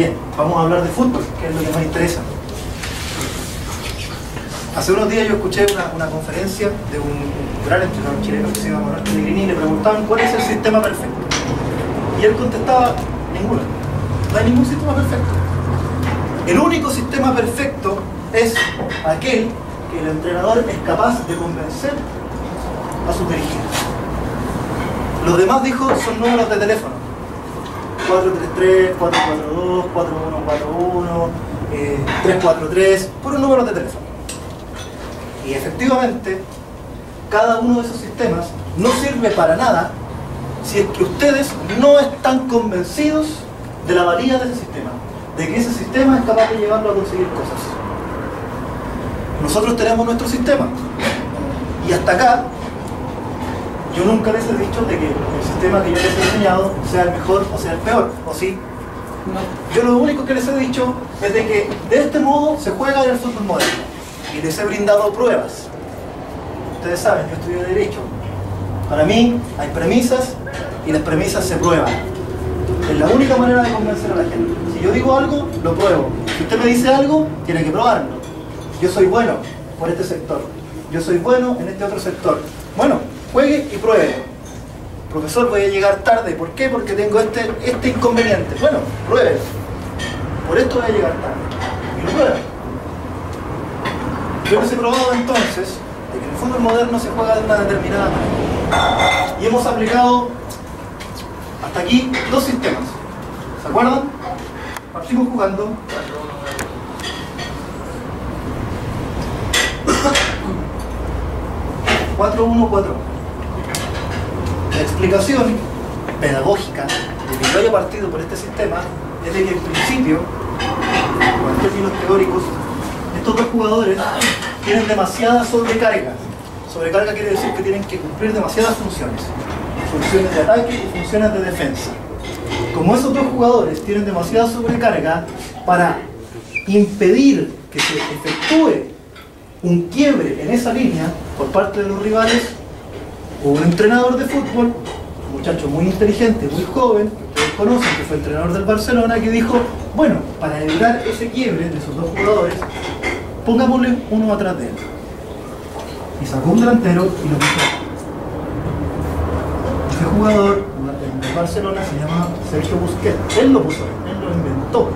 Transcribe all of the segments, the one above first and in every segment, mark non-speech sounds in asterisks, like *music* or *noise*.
Bien, vamos a hablar de fútbol, que es lo que nos interesa. Hace unos días yo escuché una, conferencia de un, gran entrenador chileno que se llama Manuel Pellegrini y le preguntaban cuál es el sistema perfecto. Y él contestaba, ninguno. No hay ningún sistema perfecto. El único sistema perfecto es aquel que el entrenador es capaz de convencer a sus dirigidos. Los demás, dijo, son números de teléfono. 433, 442, 4141, eh, 343, puros números de teléfono. Y efectivamente, cada uno de esos sistemas no sirve para nada si es que ustedes no están convencidos de la valía de ese sistema, de que ese sistema es capaz de llevarlo a conseguir cosas. Nosotros tenemos nuestro sistema. Y hasta acá, yo nunca les he dicho de que el sistema que yo les he enseñado sea el mejor o sea el peor, ¿o sí? Yo lo único que les he dicho es de que de este modo se juega en el fútbol moderno. Y les he brindado pruebas. Ustedes saben, yo estudio Derecho. Para mí hay premisas y las premisas se prueban. Es la única manera de convencer a la gente. Si yo digo algo, lo pruebo. Si usted me dice algo, tiene que probarlo. Yo soy bueno por este sector. Yo soy bueno en este otro sector. Bueno, juegue y pruebe. Profesor, voy a llegar tarde. ¿Por qué? Porque tengo este, este inconveniente. Bueno, pruebe. Por esto voy a llegar tarde. Y lo pruebe. Yo les he probado entonces de que el fútbol moderno se juega de una determinada manera. Y hemos aplicado hasta aquí dos sistemas. ¿Se acuerdan? Partimos jugando. Cuatro, uno, cuatro. La explicación pedagógica de que yo haya partido por este sistema es de que en principio, en términos teóricos, estos dos jugadores tienen demasiada sobrecarga. Sobrecarga quiere decir que tienen que cumplir demasiadas funciones. Funciones de ataque y funciones de defensa. Como esos dos jugadores tienen demasiada sobrecarga para impedir que se efectúe un quiebre en esa línea por parte de los rivales, un entrenador de fútbol, un muchacho muy inteligente, muy joven, que ustedes conocen, que fue entrenador del Barcelona, que dijo, bueno, para evitar ese quiebre de esos dos jugadores, pongámosle uno atrás de él. Y sacó un delantero y lo puso. Ese jugador de Barcelona se llama Sergio Busquets. Él lo puso, él lo inventó.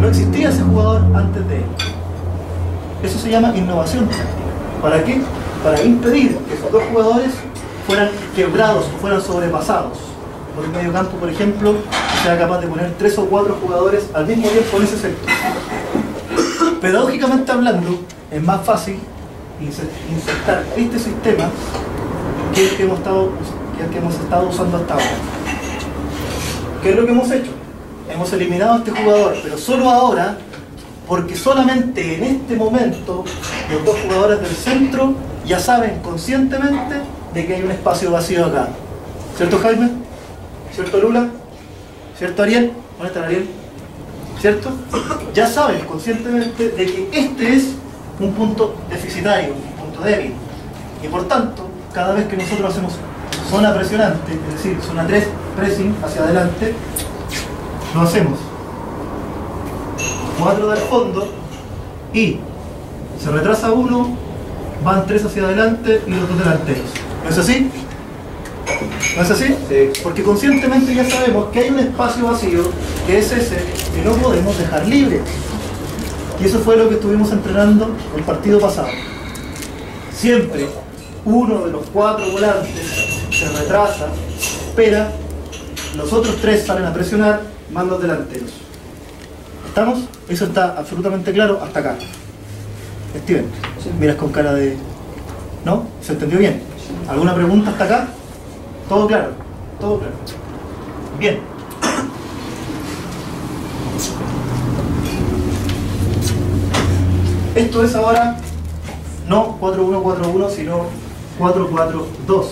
No existía ese jugador antes de él. Eso se llama innovación. ¿Para qué? Para impedir que esos dos jugadores fueran quebrados o fueran sobrepasados. Por el medio campo, por ejemplo, sea capaz de poner tres o cuatro jugadores al mismo tiempo en ese sector pedagógicamente hablando, es más fácil insertar este sistema que hemos estado, que el que hemos estado usando hasta ahora. ¿Qué es lo que hemos hecho? Hemos eliminado a este jugador, pero solo ahora, porque solamente en este momento los dos jugadores del centro ya saben conscientemente de que hay un espacio vacío acá. ¿Cierto Jaime? ¿Cierto Lula? ¿Cierto Ariel? ¿Dónde está Ariel? ¿cierto? Ya saben conscientemente de que este es un punto deficitario, un punto débil. Y por tanto, cada vez que nosotros hacemos zona presionante, es decir, zona 3 pressing hacia adelante, lo hacemos 4 del fondo y se retrasa uno, van 3 hacia adelante y los dos delanteros. ¿No es así? ¿No es así? Sí. Porque conscientemente ya sabemos que hay un espacio vacío, que es ese, que no podemos dejar libre. Y eso fue lo que estuvimos entrenando el partido pasado. Siempre uno de los cuatro volantes se retrasa, espera, los otros tres salen a presionar, más los delanteros. ¿Estamos? Eso está absolutamente claro hasta acá. Steven, miras con cara de... ¿No? ¿Se entendió bien? ¿Alguna pregunta hasta acá? Todo claro, todo claro. Bien. Esto es ahora no 4141, sino 442.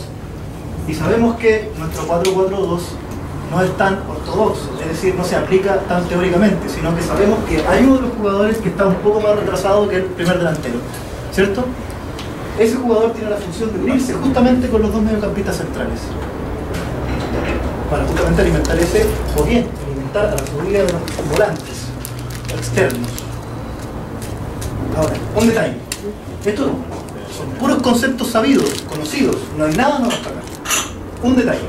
Y sabemos que nuestro 442 no es tan ortodoxo, es decir, no se aplica tan teóricamente, sino que sabemos que hay uno de los jugadores que está un poco más retrasado que el primer delantero, ¿cierto? Ese jugador tiene la función de unirse justamente con los dos mediocampistas centrales para justamente alimentar ese, o bien afectar a la subida de los volantes externos. Ahora, un detalle. Esto son puros conceptos sabidos, conocidos, no hay nada nuevo acá. Un detalle.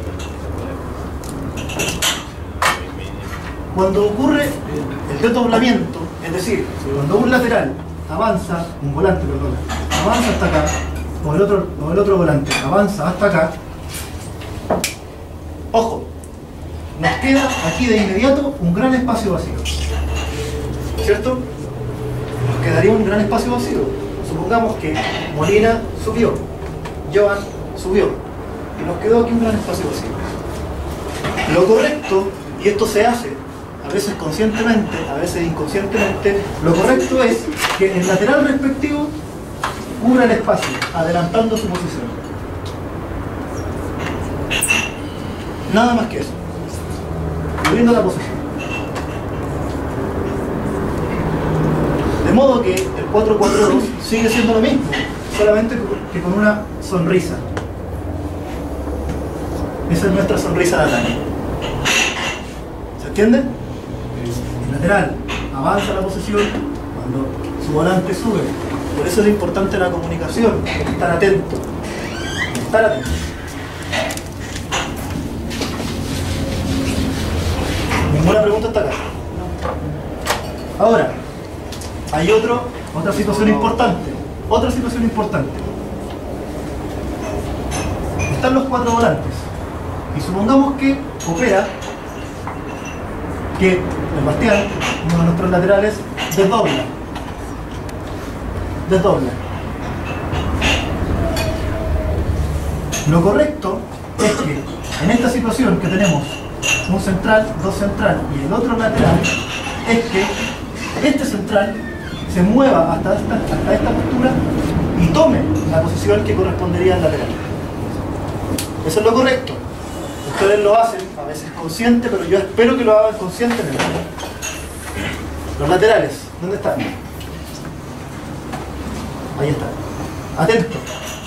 Cuando ocurre el desdoblamiento, es decir, cuando un lateral avanza, un volante, perdón, avanza hasta acá, o el otro, o el otro volante avanza hasta acá, ojo, nos queda aquí de inmediato un gran espacio vacío. ¿Cierto? Nos quedaría un gran espacio vacío. Supongamos que Molina subió, Joan subió, y nos quedó aquí un gran espacio vacío. Lo correcto, y esto se hace a veces conscientemente, a veces inconscientemente, lo correcto es que el lateral respectivo cubra el espacio, adelantando su posición. Nada más que eso. Cubriendo la posición. De modo que el 442 sigue siendo lo mismo, solamente que con una sonrisa. Esa es nuestra sonrisa de ataque. ¿Se entiende? El lateral avanza la posición cuando su volante sube. Por eso es importante la comunicación, estar atento. Estar atento. Ninguna pregunta hasta acá. Ahora, hay otro, otra situación importante. Otra situación importante. Están los cuatro volantes. Y supongamos que opera que el Bastián, uno de nuestros laterales, desdobla. Desdobla. Lo correcto es que en esta situación que tenemos un central, dos central y el otro lateral, es que este central se mueva hasta esta, hasta esta postura y tome la posición que correspondería al lateral. Eso es lo correcto. Ustedes lo hacen, veces consciente, pero yo espero que lo hagan conscientemente. Los laterales, ¿dónde están? Ahí están. Atento,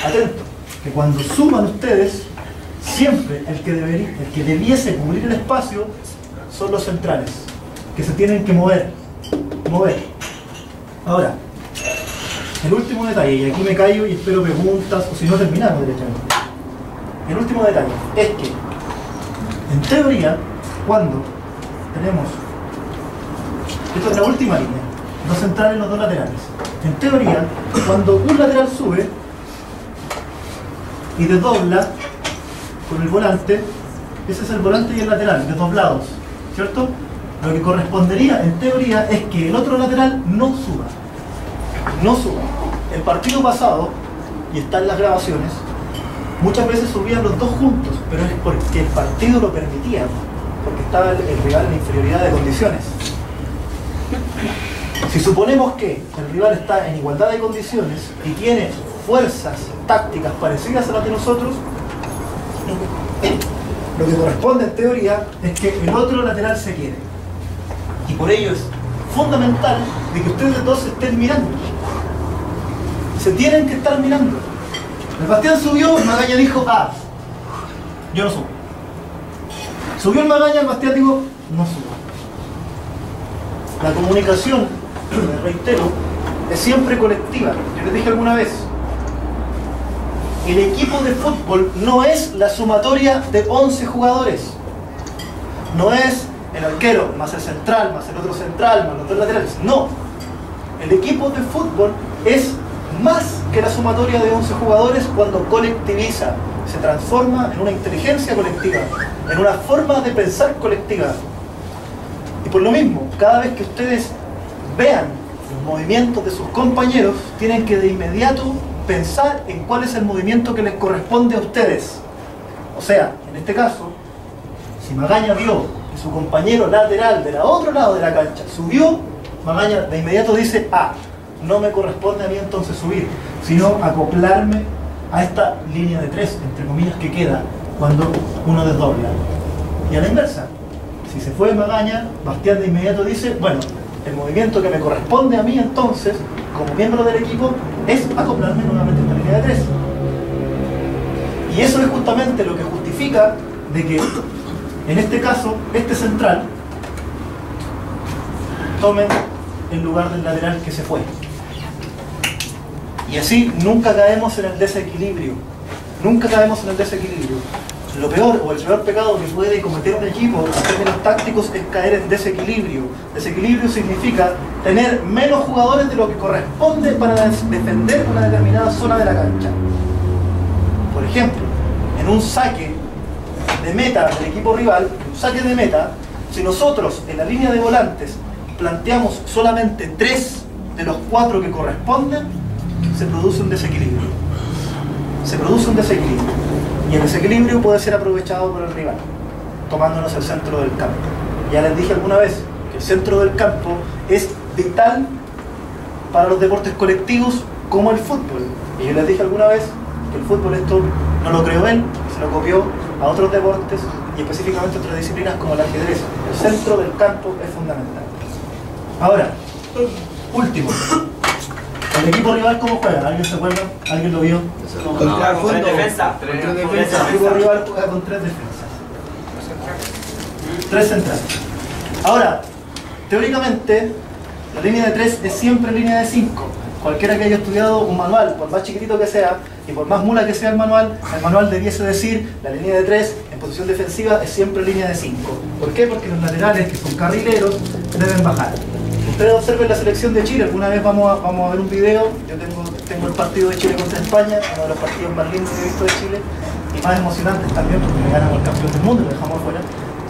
atento. Que cuando suman ustedes, siempre el que, debería, el que debiese cubrir el espacio son los centrales, que se tienen que mover. Mover. Ahora, el último detalle, y aquí me callo y espero preguntas, o si no terminamos directamente. El último detalle es que, en teoría, cuando tenemos, esto es la última línea, dos centrales y los dos laterales. En teoría, cuando un lateral sube y desdobla con el volante, ese es el volante y el lateral, desdoblados, ¿cierto? Lo que correspondería, en teoría, es que el otro lateral no suba. No suba. El partido pasado, y está en las grabaciones, muchas veces subían los dos juntos, pero es porque el partido lo permitía, porque estaba el, rival en inferioridad de condiciones. Si suponemos que el rival está en igualdad de condiciones y tiene fuerzas tácticas parecidas a las de nosotros, lo que corresponde en teoría es que el otro lateral se quede. Y por ello es fundamental de que ustedes dos estén mirando. Se tienen que estar mirando. El Bastián subió, Magaña dijo, ah, yo no subo. Subió el Magaña, el Bastián dijo, no subo. La comunicación, *clears throat* me reitero, es siempre colectiva. Yo les dije alguna vez, el equipo de fútbol no es la sumatoria de 11 jugadores. No es el arquero más el central, más el otro central, más los dos laterales. No. El equipo de fútbol es más que la sumatoria de 11 jugadores cuando colectiviza. Se transforma en una inteligencia colectiva, en una forma de pensar colectiva. Y por lo mismo, cada vez que ustedes vean los movimientos de sus compañeros, tienen que de inmediato pensar en cuál es el movimiento que les corresponde a ustedes. O sea, en este caso, si Magaña vio que su compañero lateral del otro lado de la cancha subió, Magaña de inmediato dice, ah, no me corresponde a mí entonces subir, sino acoplarme a esta línea de tres, entre comillas, que queda cuando uno desdobla. Y a la inversa, si se fue Magaña, Bastián de inmediato dice, bueno, el movimiento que me corresponde a mí entonces, como miembro del equipo, es acoplarme nuevamente a esta línea de tres. Y eso es justamente lo que justifica de que, en este caso, este central tomen el lugar del lateral que se fue. Y así nunca caemos en el desequilibrio. Nunca caemos en el desequilibrio. Lo peor o el peor pecado que puede cometer un equipo en términos tácticos es caer en desequilibrio. Desequilibrio significa tener menos jugadores de lo que corresponde para defender una determinada zona de la cancha. Por ejemplo, en un saque de meta del equipo rival, un saque de meta, si nosotros en la línea de volantes planteamos solamente tres de los cuatro que corresponden, se produce un desequilibrio. Se produce un desequilibrio. Y el desequilibrio puede ser aprovechado por el rival, tomándonos el centro del campo. Ya les dije alguna vez que el centro del campo es vital para los deportes colectivos como el fútbol. Y yo les dije alguna vez que el fútbol esto no lo creó él, se lo copió a otros deportes y específicamente otras disciplinas como el ajedrez. El centro del campo es fundamental. Ahora, último. ¿El equipo rival cómo juega? ¿Alguien se acuerda? ¿Alguien lo vio? Contra el fondo. defensa. El equipo rival juega con tres defensas. Tres centrales. Ahora, teóricamente, la línea de tres es siempre línea de cinco. Cualquiera que haya estudiado un manual, por más chiquitito que sea, y por más mula que sea el manual, el manual debiese decir la línea de tres en posición defensiva es siempre línea de cinco. ¿Por qué? Porque los laterales, que son carrileros, deben bajar. Ustedes observen la selección de Chile, alguna vez vamos a, vamos a ver un video, yo tengo, tengo el partido de Chile contra España, uno de los partidos más lindos que he visto de Chile, y más emocionantes también, porque le ganamos al campeón del mundo lo dejamos afuera.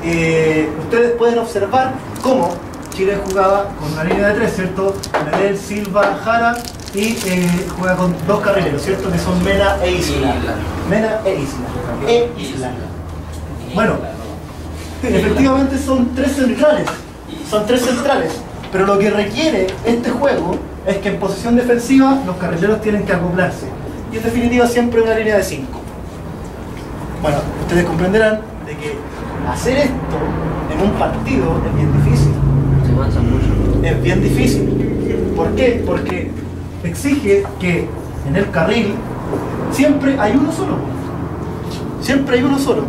Eh, ustedes pueden observar cómo Chile jugaba con una línea de tres, ¿cierto? Medel, Silva, Jara, y eh, juega con dos carrileros, ¿cierto? Que son Mena e Isla. Mena e Isla. E Isla. Bueno, efectivamente son tres centrales. Son tres centrales. Pero lo que requiere este juego es que en posición defensiva los carrileros tienen que acoplarse. Y en definitiva siempre una línea de 5. Bueno, ustedes comprenderán de que hacer esto en un partido es bien difícil. Es bien difícil. ¿Por qué? Porque exige que en el carril siempre hay uno solo. Siempre hay uno solo.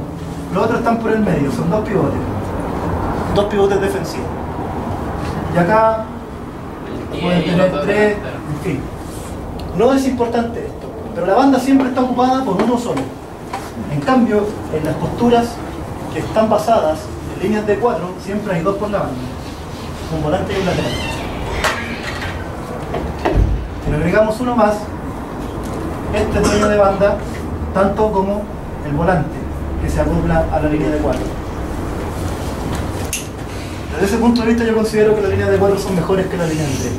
Los otros están por el medio, son dos pivotes. Dos pivotes defensivos. Y acá pueden tener tres, en fin. No es importante esto, pero la banda siempre está ocupada por uno solo. En cambio, en las posturas que están basadas en líneas de cuatro, siempre hay dos por la banda. Un volante y un lateral. Si le agregamos uno más, este es dueño de banda, tanto como el volante, que se acopla a la línea de cuatro. Desde ese punto de vista yo considero que las líneas de 4 son mejores que las líneas de 3.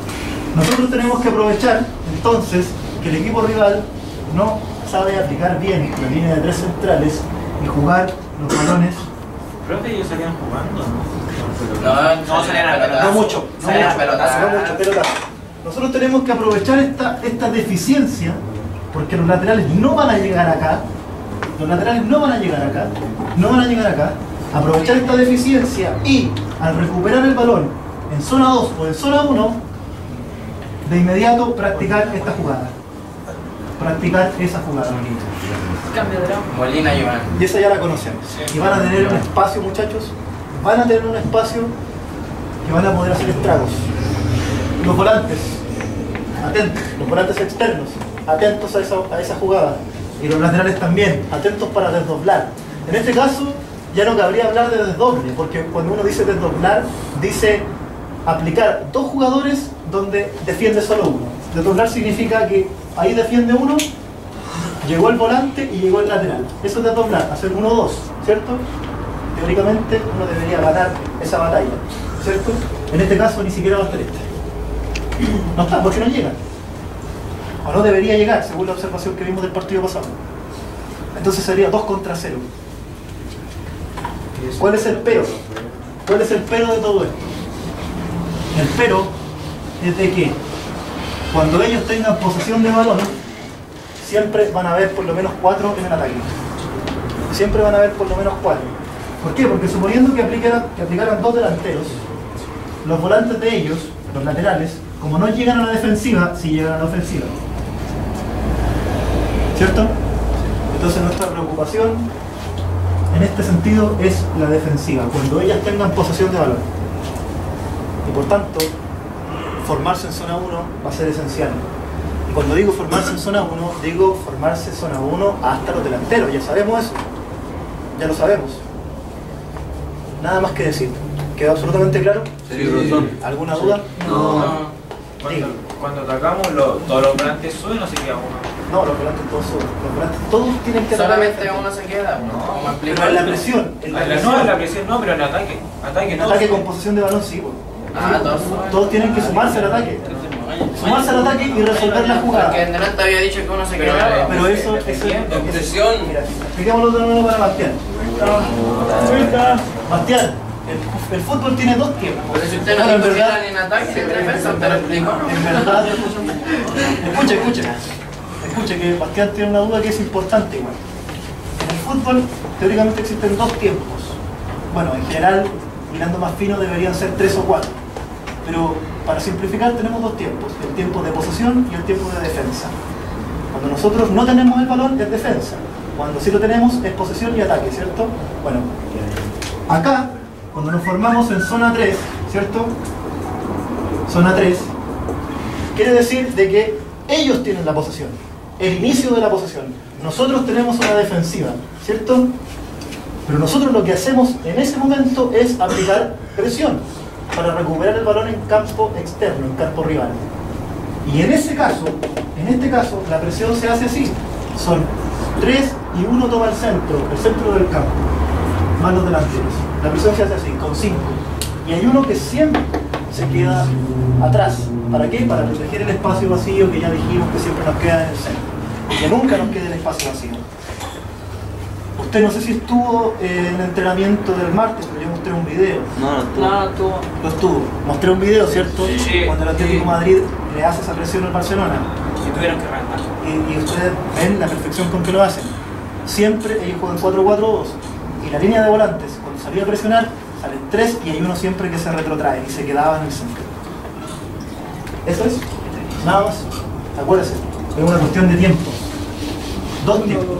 Nosotros tenemos que aprovechar entonces que el equipo rival no sabe aplicar bien la línea de tres centrales y jugar los balones. Profe, ellos salían jugando, ¿no? No, No, salían a la pelota. No mucho, no Salían mucho, a pelotazo. no mucho, pelotazo. Nosotros tenemos que aprovechar esta, esta deficiencia porque los laterales no van a llegar acá. Los laterales no van a llegar acá. No van a llegar acá. Aprovechar esta deficiencia y al recuperar el balón en zona 2 o en zona 1, de inmediato practicar esta jugada. Practicar esa jugada. Cambio de. Molina Iván. Y esa ya la conocemos. Y van a tener un espacio, muchachos. Van a tener un espacio que van a poder hacer estragos. Los volantes, atentos. Los volantes externos, atentos a esa, a esa jugada. Y los laterales también, atentos para desdoblar. En este caso, ya no cabría hablar de desdoble, porque cuando uno dice desdoblar, dice aplicar dos jugadores donde defiende solo uno. Desdoblar significa que ahí defiende uno Llegó el volante y llegó el lateral. Eso es desdoblar, hacer 1-2, ¿cierto? Teóricamente uno debería ganar esa batalla, ¿cierto? En este caso ni siquiera estar este. No está, porque no llega. O no debería llegar, según la observación que vimos del partido pasado. Entonces sería 2 contra 0. ¿Cuál es el pero? ¿Cuál es el pero de todo esto? El pero es de que cuando ellos tengan posesión de balón, siempre van a haber por lo menos cuatro en el ataque. Siempre van a haber por lo menos cuatro. ¿Por qué? Porque suponiendo que aplicaran, que aplicaran dos delanteros, los volantes de ellos, los laterales, como no llegan a la defensiva, sí llegan a la ofensiva. ¿Cierto? Entonces nuestra preocupación en este sentido es la defensiva, cuando ellas tengan posesión de balón. Y por tanto, formarse en zona 1 va a ser esencial. Y cuando digo formarse en zona 1, digo formarse en zona 1 hasta los delanteros, ya sabemos eso. Ya lo sabemos. Nada más que decir. ¿Quedó absolutamente claro? Sí. ¿Alguna duda? No. Cuando, cuando atacamos, lo- todos los volantes suben o se queda uno. No, los volantes todos suben. Los volantes todos tienen que atacar. Solamente uno se queda, ¿no? Como explico. Pero en la presión, en la Ah, la- presión, no, en la presión no, pero en ataque. Ataque en no. ataque con posesión de balón sí, pues. Ah, todos suben. Todos tienen que sumarse al ataque. Sumarse al ataque y resolver la jugada. Porque en delante había dicho que uno se quedaba. Pero eso, eso En presión. Mira, expliquémoslo de nuevo para Bastián. Bastián, el, el fútbol tiene dos tiempos. Pero si usted no Bueno, en verdad, en ataque en defensa, te lo explico. en verdad, escuche, escuche, escuche que Bastián tiene una duda que es importante igual. En el fútbol, teóricamente existen dos tiempos. Bueno, en general, mirando más fino, deberían ser tres o cuatro. Pero para simplificar, tenemos dos tiempos: el tiempo de posesión y el tiempo de defensa. Cuando nosotros no tenemos el balón, es defensa. Cuando sí lo tenemos, es posesión y ataque, ¿cierto? Bueno, acá, cuando nos formamos en zona 3, ¿cierto? Zona 3, quiere decir de que ellos tienen la posesión, el inicio de la posesión. Nosotros tenemos una defensiva, ¿cierto? Pero nosotros lo que hacemos en ese momento es aplicar presión para recuperar el balón en campo externo, en campo rival. Y en ese caso, en este caso, la presión se hace así. Son tres y uno toma el centro, el centro del campo, más los delanteros. La presión se hace así, con cinco. Y hay uno que siempre se queda atrás. ¿Para qué? Para proteger el espacio vacío que ya dijimos que siempre nos queda en el centro. Que nunca nos quede el espacio vacío. Usted no sé si estuvo en el entrenamiento del martes, pero yo mostré un video. No, tú. No, tú. Lo estuvo. Mostré un video, ¿cierto? Sí, Cuando el Atlético sí. Madrid le hace esa presión al Barcelona. Si tuvieran que arrancar. Y, y ustedes ven la perfección con que lo hacen. Siempre ellos juegan 4-4-2. La línea de volantes, cuando salía a presionar, salen tres y hay uno siempre que se retrotrae y se quedaba en el centro. Eso es. Nada más. Acuérdense. Es una cuestión de tiempo. Dos tiempos.